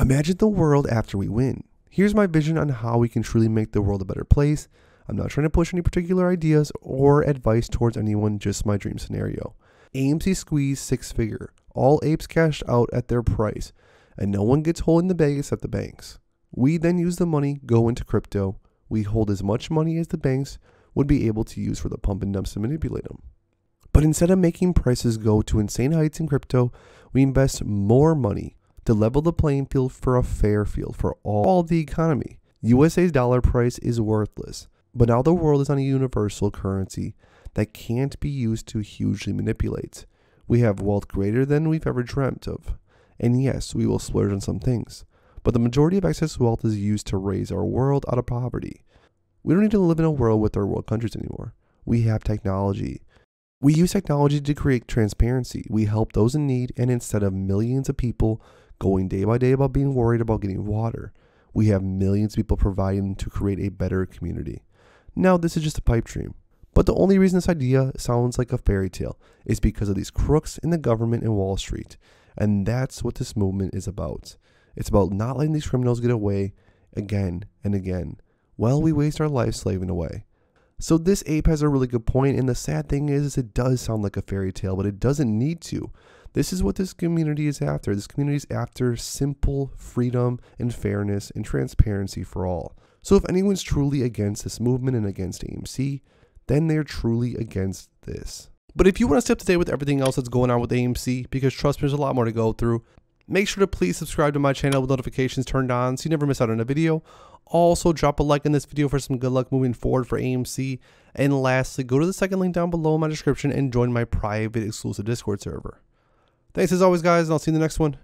Imagine the world after we win. Here's my vision on how we can truly make the world a better place. I'm not trying to push any particular ideas or advice towards anyone, just my dream scenario. AMC squeezed six figure. All apes cashed out at their price, and no one gets hold in the bag except the banks. We then use the money, go into crypto. We hold as much money as the banks would be able to use for the pump and dumps to manipulate them. But instead of making prices go to insane heights in crypto, we invest more money to level the playing field for a fair field for all the economy. USA's dollar price is worthless, but now the world is on a universal currency that can't be used to hugely manipulate. We have wealth greater than we've ever dreamt of. And yes, we will splurge on some things, but the majority of excess wealth is used to raise our world out of poverty. We don't need to live in a world with our world countries anymore. We have technology. We use technology to create transparency. We help those in need, and instead of millions of people going day by day about being worried about getting water, we have millions of people providing to create a better community. Now, this is just a pipe dream. But the only reason this idea sounds like a fairy tale is because of these crooks in the government and Wall Street. And that's what this movement is about. It's about not letting these criminals get away again and again while we waste our lives slaving away. So this ape has a really good point, and the sad thing is, is it does sound like a fairy tale, but it doesn't need to. This is what this community is after. This community is after simple freedom and fairness and transparency for all. So if anyone's truly against this movement and against AMC, then they're truly against this. But if you want to stay up to date with everything else that's going on with AMC, because trust me, there's a lot more to go through, make sure to please subscribe to my channel with notifications turned on so you never miss out on a video. Also, drop a like in this video for some good luck moving forward for AMC. And lastly, go to the second link down below in my description and join my private exclusive Discord server. Thanks as always, guys, and I'll see you in the next one.